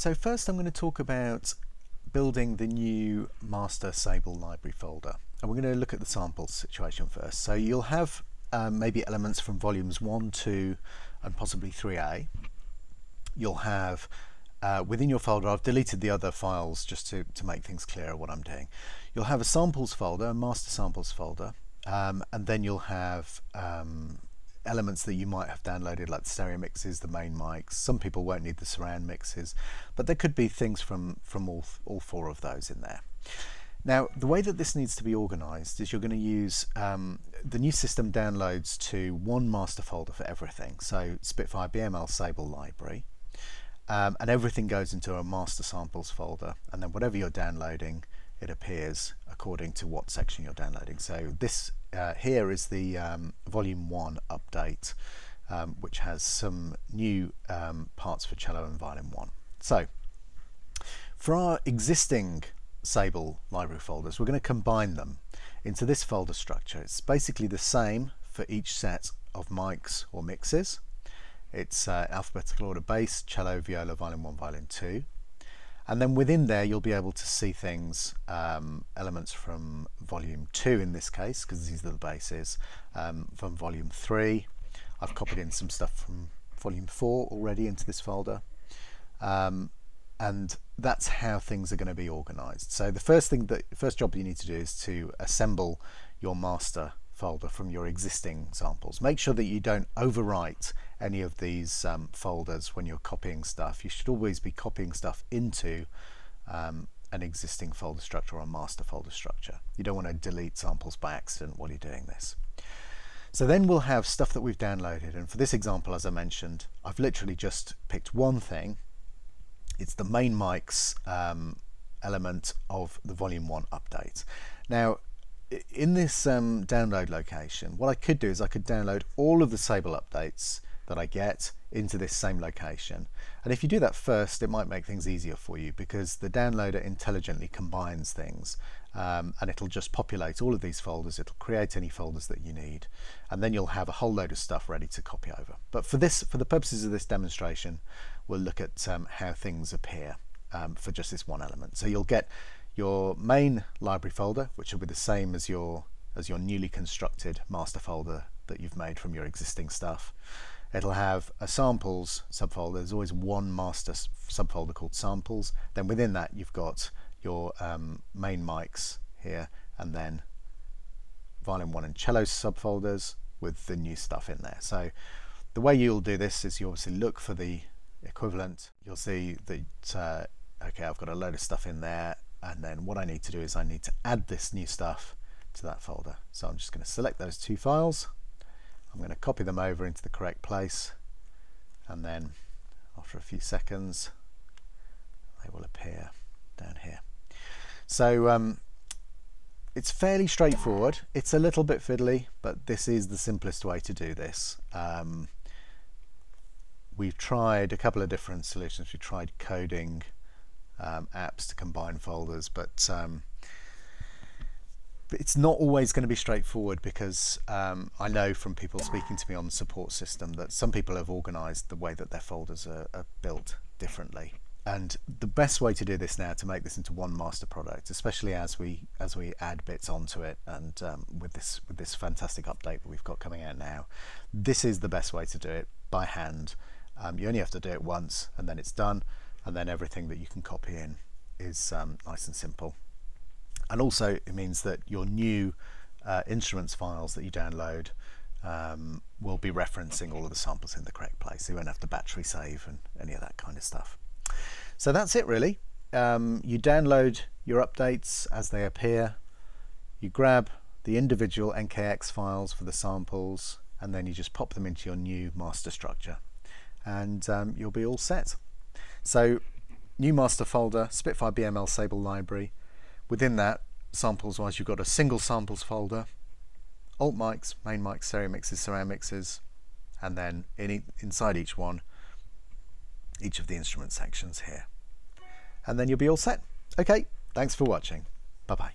So first I'm going to talk about building the new master Sable library folder. And we're going to look at the samples situation first. So you'll have um, maybe elements from volumes 1, 2 and possibly 3a. You'll have uh, within your folder, I've deleted the other files just to, to make things clearer what I'm doing. You'll have a samples folder, a master samples folder, um, and then you'll have um, elements that you might have downloaded like the stereo mixes, the main mics. Some people won't need the surround mixes, but there could be things from, from all, all four of those in there. Now, the way that this needs to be organized is you're going to use um, the new system downloads to one master folder for everything. So Spitfire BML Sable library, um, and everything goes into a master samples folder. And then whatever you're downloading, it appears according to what section you're downloading. So this uh, here is the um, volume 1 update um, which has some new um, parts for cello and violin 1. So for our existing Sable library folders we're going to combine them into this folder structure. It's basically the same for each set of mics or mixes. It's uh, alphabetical order bass, cello, viola, violin 1, violin 2 and then within there you'll be able to see things um, elements from volume 2 in this case because these are the basses um, from volume 3 I've copied in some stuff from volume 4 already into this folder. Um, and that's how things are going to be organized. So the first thing that first job you need to do is to assemble your master folder from your existing samples. Make sure that you don't overwrite any of these um, folders when you're copying stuff. You should always be copying stuff into um, an existing folder structure or a master folder structure. You don't want to delete samples by accident while you're doing this. So then we'll have stuff that we've downloaded and for this example as I mentioned I've literally just picked one thing. It's the main mics um, element of the volume 1 update. Now in this um, download location, what I could do is I could download all of the Sable updates that I get into this same location. And if you do that first, it might make things easier for you because the downloader intelligently combines things um, and it'll just populate all of these folders. It'll create any folders that you need. And then you'll have a whole load of stuff ready to copy over. But for this, for the purposes of this demonstration, we'll look at um, how things appear um, for just this one element. So you'll get your main library folder, which will be the same as your as your newly constructed master folder that you've made from your existing stuff. It'll have a samples subfolder. There's always one master subfolder called samples. Then within that you've got your um, main mics here and then violin 1 and cello subfolders with the new stuff in there. So the way you'll do this is you obviously look for the equivalent. You'll see that, uh, okay, I've got a load of stuff in there and then what I need to do is I need to add this new stuff to that folder. So I'm just going to select those two files. I'm going to copy them over into the correct place and then after a few seconds they will appear down here. So um, it's fairly straightforward. It's a little bit fiddly, but this is the simplest way to do this. Um, we've tried a couple of different solutions. We tried coding um, apps to combine folders, but um, it's not always going to be straightforward because um, I know from people speaking to me on the support system that some people have organized the way that their folders are, are, built differently. And the best way to do this now to make this into one master product, especially as we as we add bits onto it, and um, with this with this fantastic update that we've got coming out now, this is the best way to do it by hand. Um, you only have to do it once, and then it's done and then everything that you can copy in is um, nice and simple. And also it means that your new uh, instruments files that you download um, will be referencing all of the samples in the correct place. You won't have to batch resave and any of that kind of stuff. So that's it really. Um, you download your updates as they appear. You grab the individual NKX files for the samples and then you just pop them into your new master structure and um, you'll be all set. So new master folder, Spitfire BML Sable library. Within that, samples wise, you've got a single samples folder, alt mics, main mics, stereo mixes, surround mixes, and then in e inside each one, each of the instrument sections here. And then you'll be all set. Okay, thanks for watching. Bye bye.